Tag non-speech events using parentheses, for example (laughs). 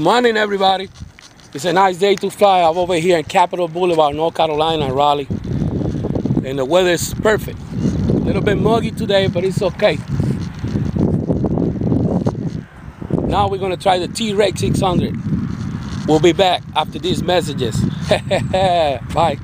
Good morning, everybody. It's a nice day to fly. I'm over here in Capitol Boulevard, North Carolina, Raleigh. And the weather is perfect. A little bit muggy today, but it's okay. Now we're gonna try the T-Rex 600. We'll be back after these messages. (laughs) Bye.